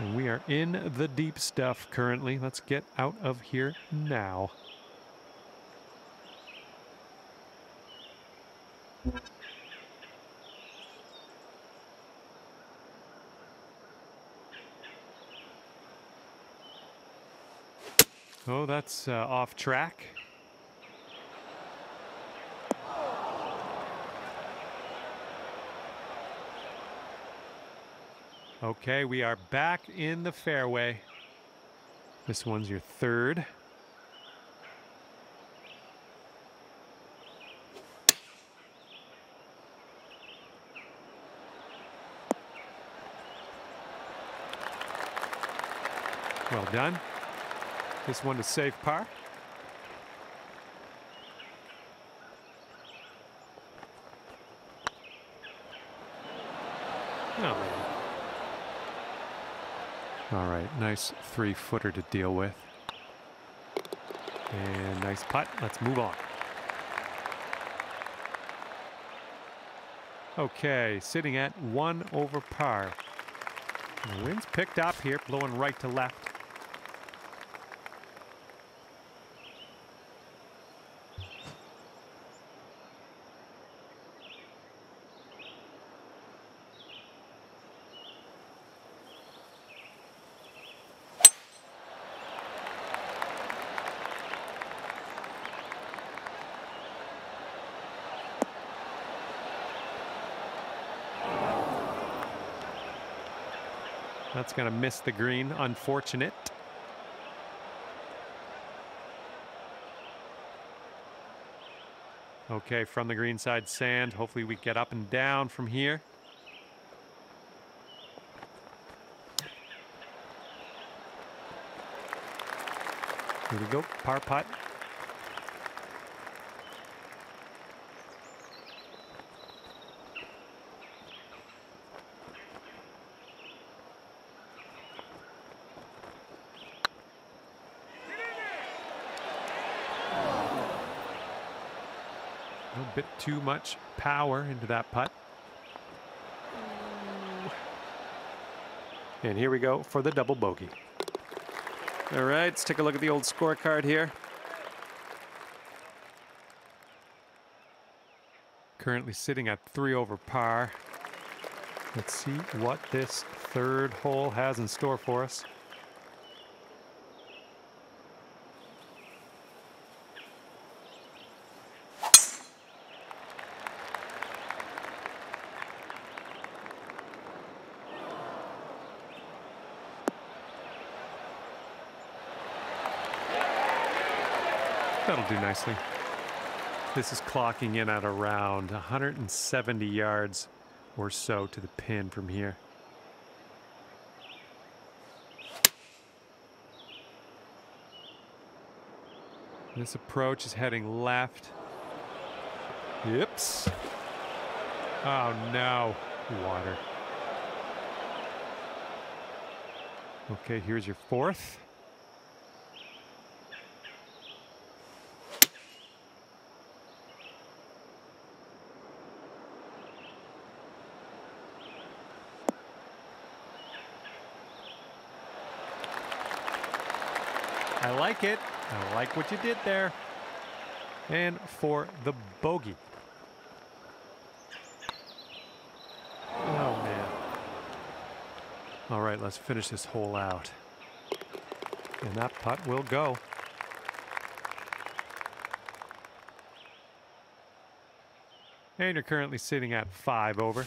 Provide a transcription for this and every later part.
And we are in the deep stuff currently. Let's get out of here now. Oh, that's uh, off track. Okay, we are back in the fairway. This one's your third. Well done. This one to safe par. Oh. All right, nice three footer to deal with. And nice putt. Let's move on. Okay, sitting at one over par. The wind's picked up here, blowing right to left. That's going to miss the green. Unfortunate. Okay, from the green side sand. Hopefully we get up and down from here. Here we go, par putt. Bit too much power into that putt. And here we go for the double bogey. All right, let's take a look at the old scorecard here. Currently sitting at three over par. Let's see what this third hole has in store for us. That'll do nicely. This is clocking in at around 170 yards or so to the pin from here. This approach is heading left. Yips. Oh no, water. Okay, here's your fourth. I like it. I like what you did there. And for the bogey. Oh, man. All right, let's finish this hole out. And that putt will go. And you're currently sitting at five over.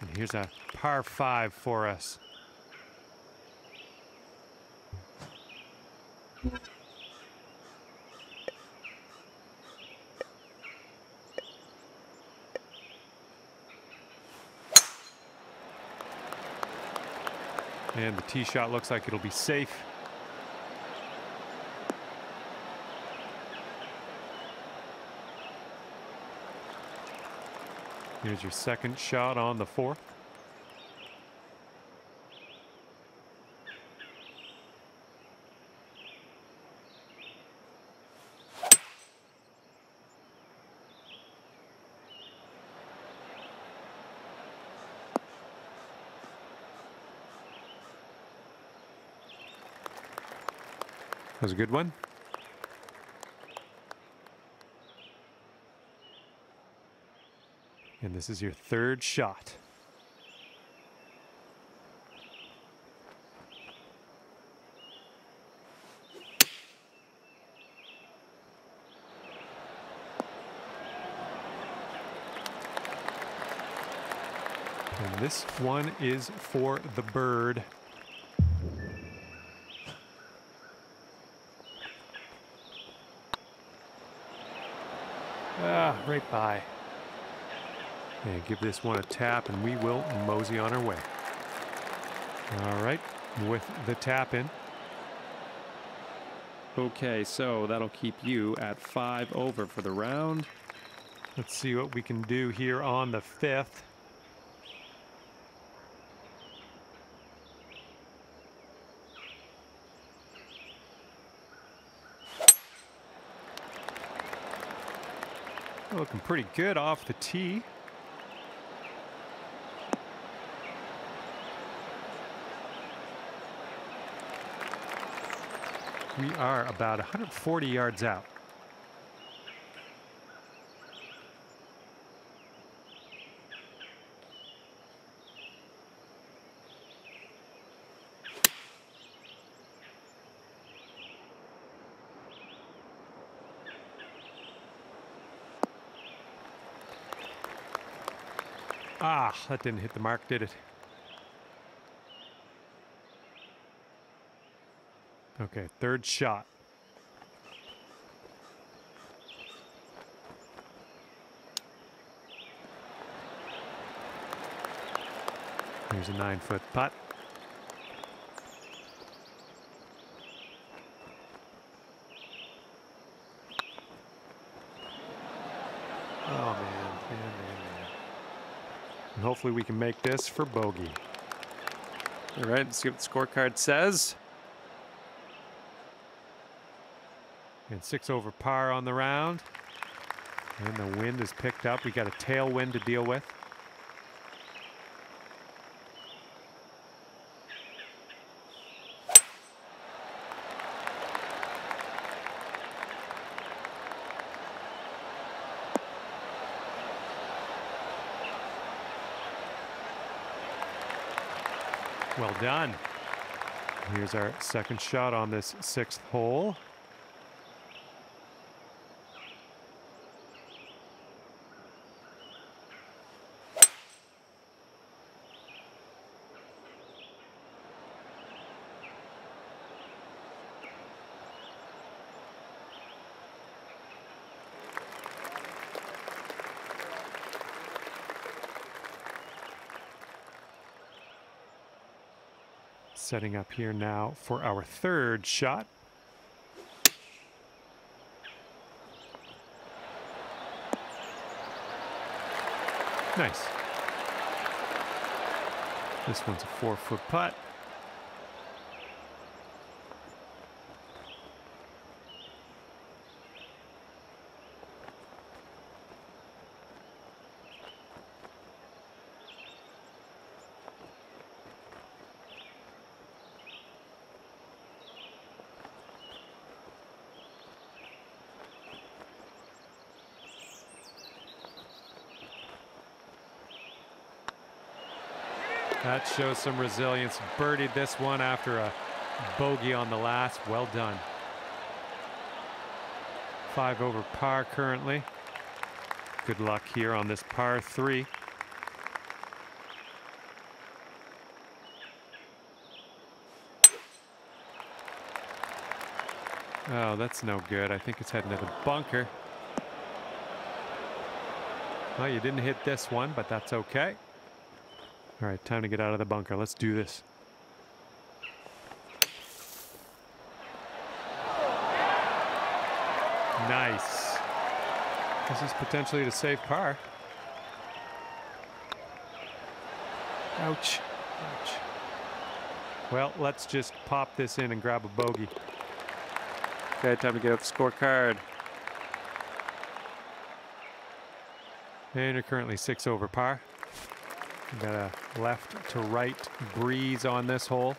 And here's a par five for us. And the tee shot looks like it'll be safe. Here's your second shot on the fourth. Was a good one. And this is your third shot. And this one is for the bird. Ah, right by. And give this one a tap, and we will mosey on our way. All right, with the tap in. Okay, so that'll keep you at five over for the round. Let's see what we can do here on the fifth. Looking pretty good off the tee. We are about 140 yards out. Ah, that didn't hit the mark, did it? Okay, third shot. Here's a nine foot putt. Oh, man, man, man. And hopefully we can make this for bogey. All right, let's see what the scorecard says. And six over par on the round. And the wind is picked up. We got a tailwind to deal with. Done. Here's our second shot on this sixth hole. Setting up here now for our third shot. Nice. This one's a four foot putt. That shows some resilience. Birdied this one after a bogey on the last. Well done. Five over par currently. Good luck here on this par three. Oh, that's no good. I think it's heading to the bunker. Well, you didn't hit this one, but that's okay. All right, time to get out of the bunker. Let's do this. Nice. This is potentially to save par. Ouch. Ouch. Well, let's just pop this in and grab a bogey. Okay, time to get out the scorecard. And you're currently six over par. Got a left to right breeze on this hole.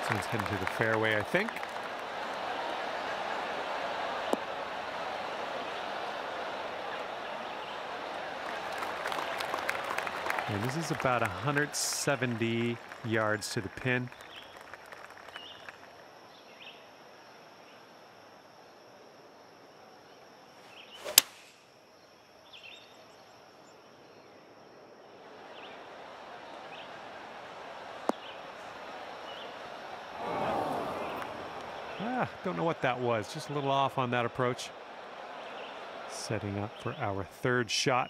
This one's heading to the fairway, I think. And this is about 170 yards to the pin. Ah, don't know what that was. Just a little off on that approach. Setting up for our third shot.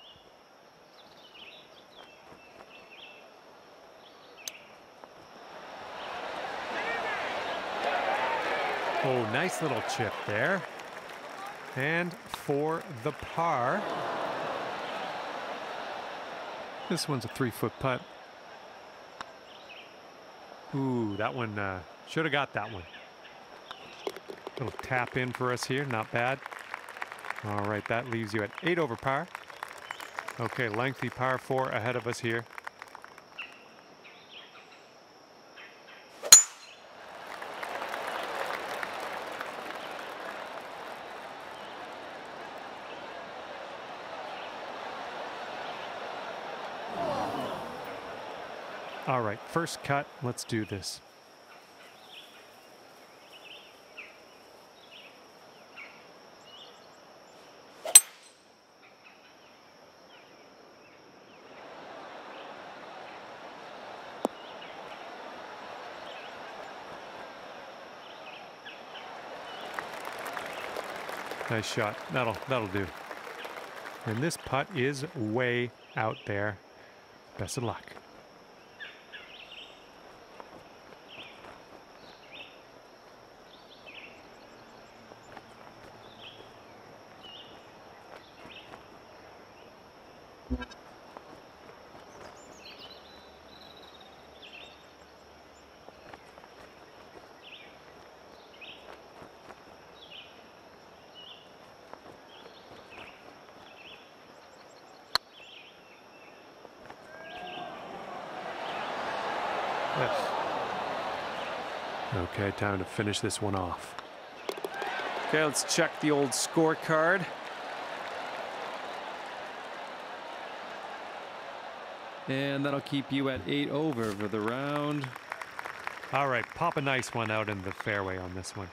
Oh, nice little chip there. And for the par. This one's a three foot putt. Ooh, that one uh, should have got that one. Little tap in for us here, not bad. All right, that leaves you at eight over par. Okay, lengthy par four ahead of us here. All right, first cut. Let's do this. Nice shot. That'll that'll do. And this putt is way out there. Best of luck. Yes. Okay, time to finish this one off. Okay, let's check the old scorecard. And that'll keep you at eight over for the round. All right, pop a nice one out in the fairway on this one.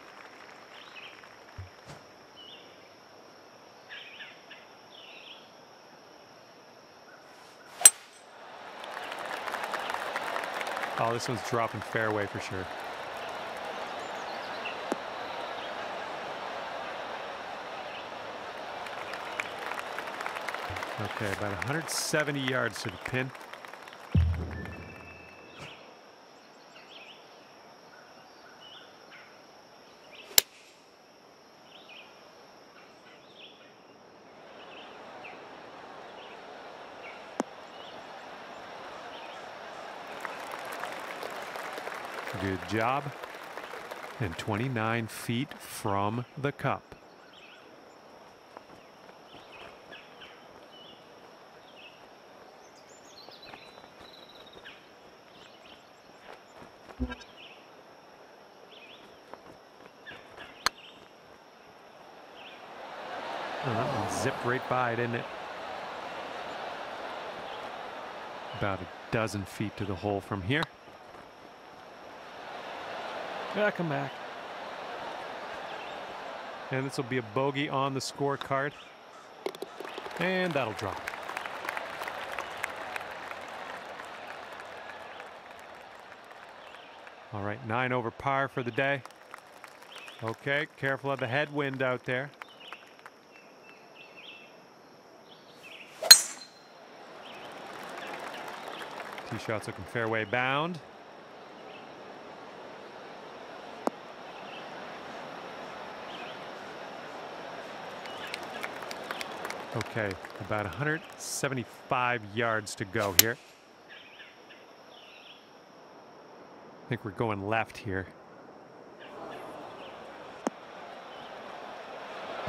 Oh, this one's dropping fairway for sure. Okay, about 170 yards to the pin. Good job. And 29 feet from the cup. Uh, that one zipped right by, didn't it? About a dozen feet to the hole from here. Yeah, come back. And this will be a bogey on the scorecard. And that'll drop. All right, nine over par for the day. Okay, careful of the headwind out there. Tee shots looking fairway bound. Okay, about 175 yards to go here. I think we're going left here.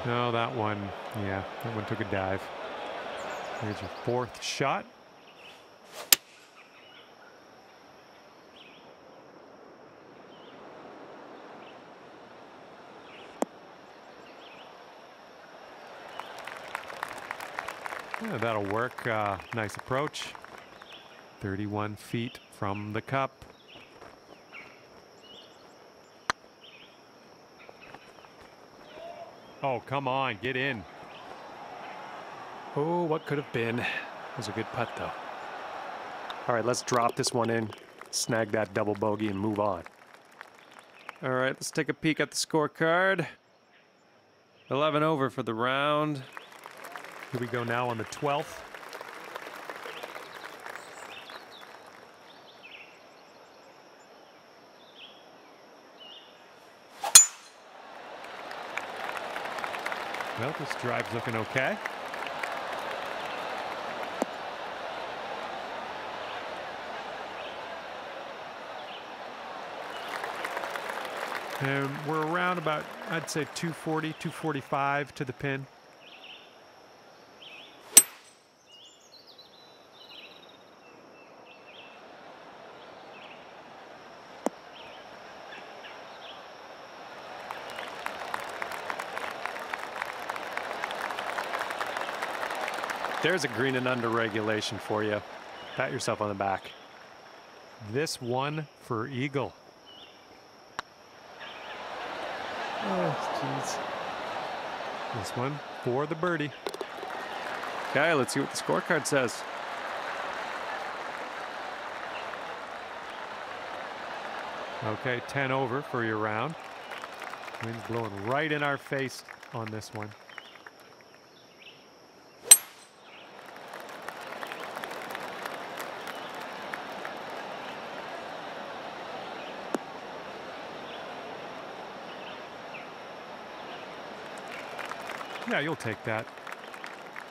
No, that one, yeah, that one took a dive. Here's your fourth shot. Yeah, that'll work. Uh, nice approach. 31 feet from the cup. Oh, come on, get in. Oh, what could have been? It was a good putt, though. All right, let's drop this one in, snag that double bogey, and move on. All right, let's take a peek at the scorecard. 11 over for the round. Here we go now on the 12th. Well, this drive's looking okay. And we're around about, I'd say 240, 245 to the pin. There's a green and under regulation for you. Pat yourself on the back. This one for Eagle. Oh, jeez. This one for the birdie. Okay, let's see what the scorecard says. Okay, 10 over for your round. Wind's blowing right in our face on this one. Yeah, you'll take that.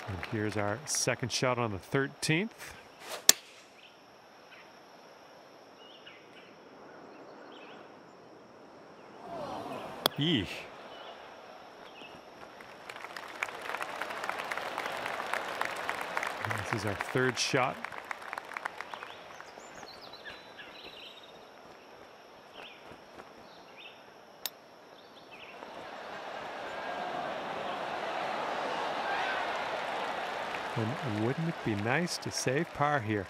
And here's our second shot on the 13th. Eesh. This is our third shot. And wouldn't it be nice to save par here?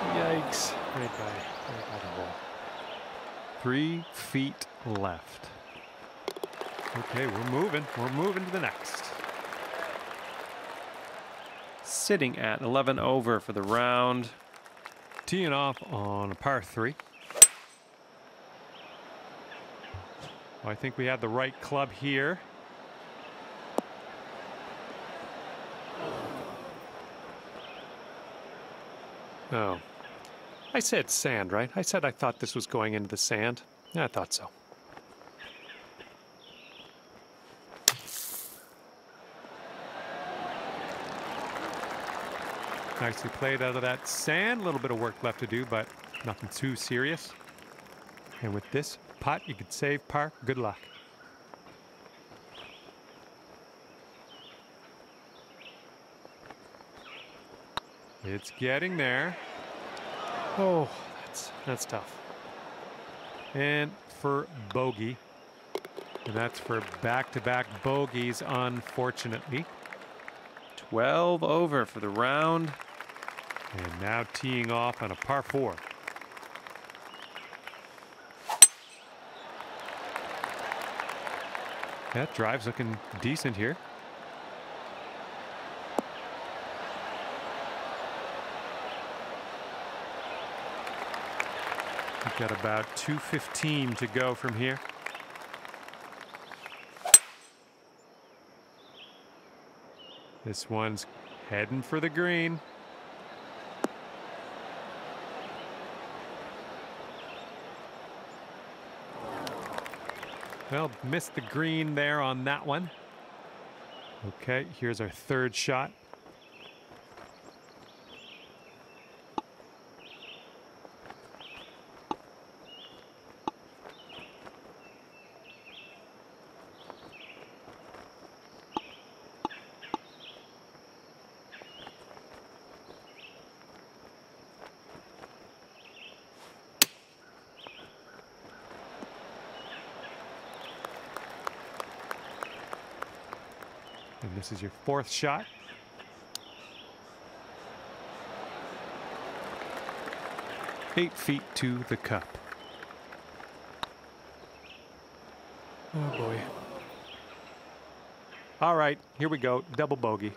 Yikes. Right by, right by the hole. Three feet left. Okay, we're moving. We're moving to the next. Sitting at 11 over for the round. Teeing off on a par three. Well, I think we had the right club here. Oh. I said sand, right? I said I thought this was going into the sand. Yeah, I thought so. Nicely played out of that sand. A little bit of work left to do, but nothing too serious. And with this putt, you could save par. Good luck. It's getting there. Oh, that's that's tough. And for bogey. And that's for back-to-back bogeys, unfortunately. 12 over for the round. And now teeing off on a par four. That drive's looking decent here. We've got about 215 to go from here. This one's heading for the green. Well, missed the green there on that one. Okay, here's our third shot. This is your fourth shot. Eight feet to the cup. Oh boy. All right, here we go. Double bogey.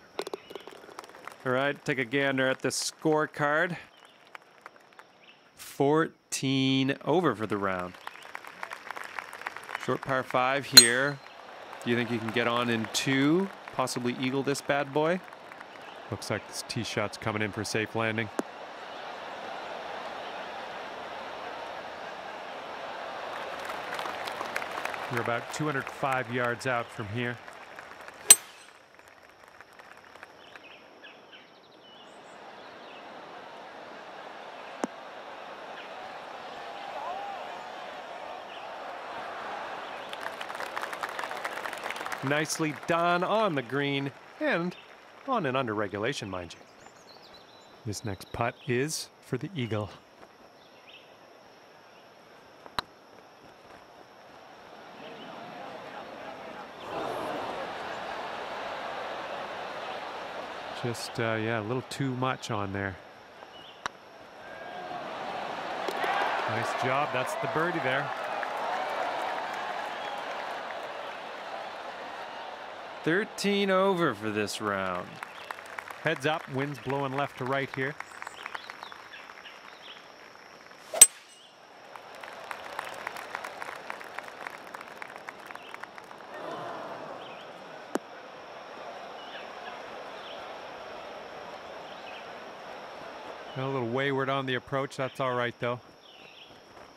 All right, take a gander at the scorecard. 14 over for the round. Short par five here. Do you think you can get on in two? Possibly eagle this bad boy? Looks like this tee shot's coming in for a safe landing. You're about 205 yards out from here. Nicely done on the green and on an under regulation, mind you. This next putt is for the eagle. Just, uh, yeah, a little too much on there. Nice job. That's the birdie there. Thirteen over for this round. Heads up, wind's blowing left to right here. A little wayward on the approach. That's all right, though.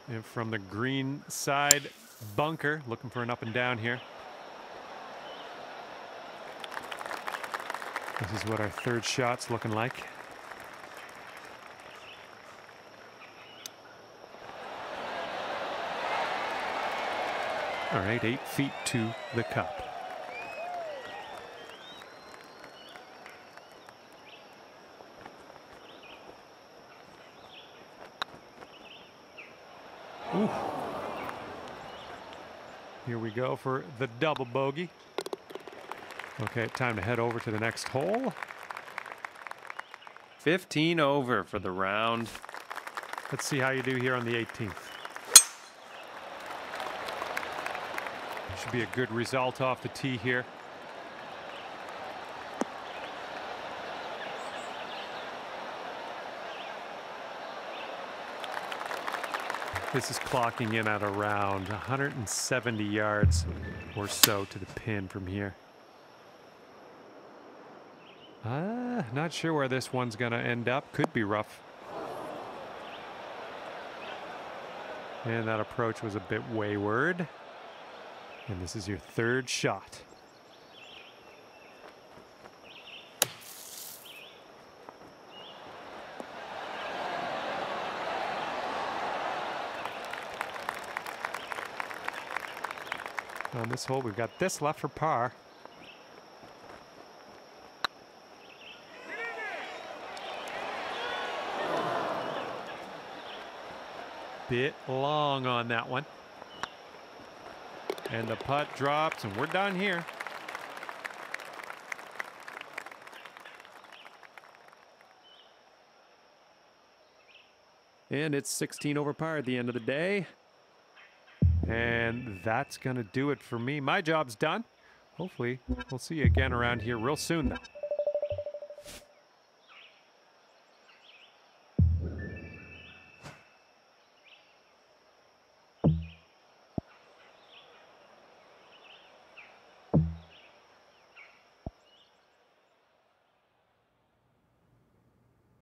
And from the green side bunker, looking for an up and down here. This is what our third shot's looking like. All right, eight feet to the cup. Ooh. Here we go for the double bogey. Okay, time to head over to the next hole. 15 over for the round. Let's see how you do here on the 18th. Should be a good result off the tee here. This is clocking in at around 170 yards or so to the pin from here. Uh, not sure where this one's going to end up. Could be rough. And that approach was a bit wayward. And this is your third shot. On this hole, we've got this left for par. Bit long on that one. And the putt drops, and we're done here. And it's 16 over par at the end of the day. And that's going to do it for me. My job's done. Hopefully, we'll see you again around here real soon, though.